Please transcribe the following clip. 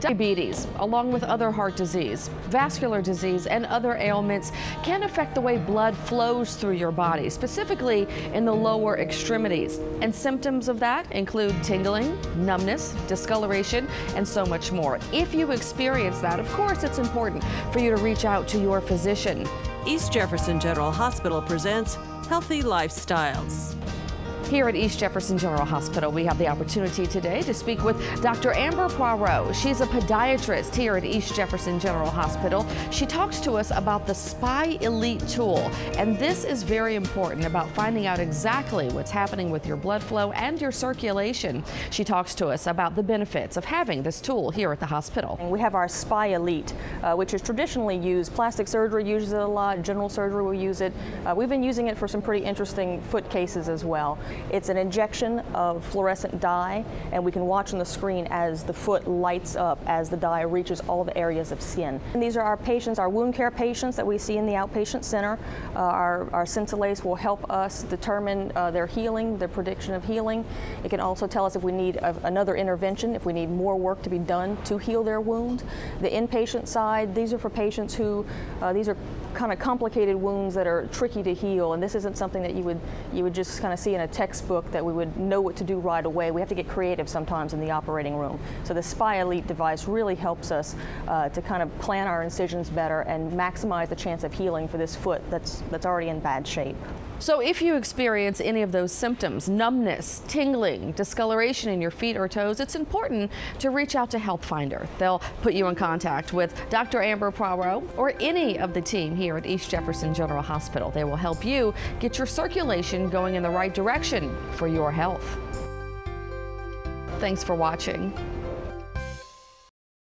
Diabetes, along with other heart disease, vascular disease, and other ailments, can affect the way blood flows through your body, specifically in the lower extremities. And symptoms of that include tingling, numbness, discoloration, and so much more. If you experience that, of course, it's important for you to reach out to your physician. East Jefferson General Hospital presents Healthy Lifestyles. Here at East Jefferson General Hospital, we have the opportunity today to speak with Dr. Amber Poirot. She's a podiatrist here at East Jefferson General Hospital. She talks to us about the Spy Elite tool, and this is very important about finding out exactly what's happening with your blood flow and your circulation. She talks to us about the benefits of having this tool here at the hospital. We have our Spy Elite, uh, which is traditionally used. Plastic surgery uses it a lot, general surgery will use it. Uh, we've been using it for some pretty interesting foot cases as well. It's an injection of fluorescent dye, and we can watch on the screen as the foot lights up as the dye reaches all the areas of skin. And these are our patients, our wound care patients that we see in the outpatient center. Uh, our, our Sensilase will help us determine uh, their healing, their prediction of healing. It can also tell us if we need a, another intervention, if we need more work to be done to heal their wound. The inpatient side, these are for patients who, uh, these are kind of complicated wounds that are tricky to heal, and this isn't something that you would you would just kind of see in a textbook that we would know what to do right away. We have to get creative sometimes in the operating room. So the Spy Elite device really helps us uh, to kind of plan our incisions better and maximize the chance of healing for this foot that's that's already in bad shape. So if you experience any of those symptoms, numbness, tingling, discoloration in your feet or toes, it's important to reach out to Health Finder. They'll put you in contact with Dr. Amber Poirot or any of the team here at East Jefferson General Hospital. They will help you get your circulation going in the right direction for your health. Thanks for watching.